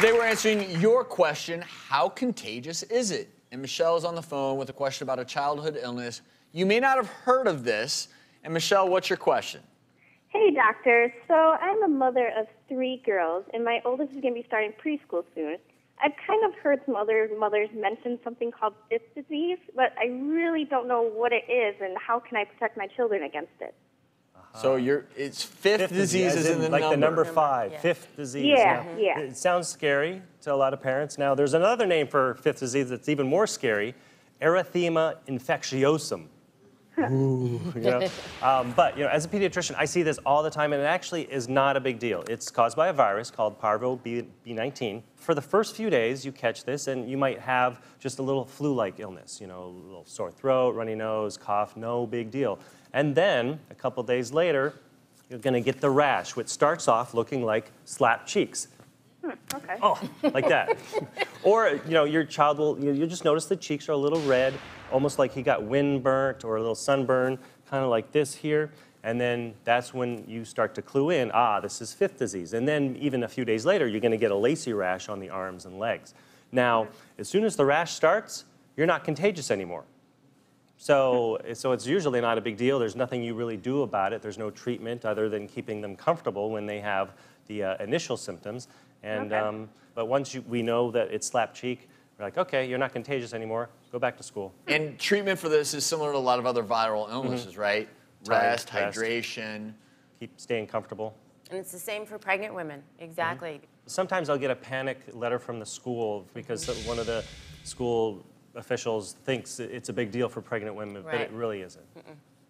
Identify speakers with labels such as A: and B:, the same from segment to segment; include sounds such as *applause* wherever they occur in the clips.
A: Today we're answering your question How contagious is it? And Michelle is on the phone with a question about a childhood illness. You may not have heard of this. And Michelle, what's your question?
B: Hey, doctor. So I'm a mother of three girls, and my oldest is going to be starting preschool soon. I've kind of heard some other mothers mention something called fifth disease, but I really don't know what it is and how can I protect my children against it.
A: So uh-huh. you're it's fifth,
C: Fifth
A: disease is in
C: in
A: the
C: like
A: number.
C: the number five,
D: yeah.
C: fifth disease.
B: Yeah,
C: Now,
B: yeah.
C: It sounds scary to a lot of parents. Now, there's another name for fifth disease that's even more scary, erythema infectiosum. Ooh, *laughs* um, but you know, as a pediatrician, I see this all the time, and it actually is not a big deal. It's caused by a virus called parvo B- B19. For the first few days, you catch this, and you might have just a little flu-like illness. You know, a little sore throat, runny nose, cough, no big deal. And then a couple days later, you're going to get the rash, which starts off looking like slapped cheeks.
B: Okay.
C: Oh, like that. *laughs* or, you know, your child will, you, you just notice the cheeks are a little red, almost like he got wind burnt or a little sunburn, kind of like this here. And then that's when you start to clue in, ah, this is fifth disease. And then even a few days later, you're going to get a lacy rash on the arms and legs. Now, as soon as the rash starts, you're not contagious anymore. So, so it's usually not a big deal. There's nothing you really do about it. There's no treatment other than keeping them comfortable when they have the uh, initial symptoms. And,
B: Okay.
C: um, but once you, we know that it's slap cheek, we're like, okay, you're not contagious anymore. Go back to school.
A: And treatment for this is similar to a lot of other viral mm-hmm. illnesses, right? Rest,
C: rest.
A: hydration.
C: Keep staying comfortable.
D: And it's the same for pregnant women. Exactly. Mm-hmm.
C: Sometimes I'll get a panic letter from the school because mm-hmm. one of the school officials thinks it's a big deal for pregnant women, but it really isn't.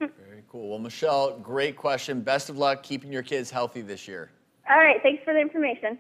A: Very cool. Well, Michelle, great question. Best of luck keeping your kids healthy this year.
B: All right. Thanks for the information.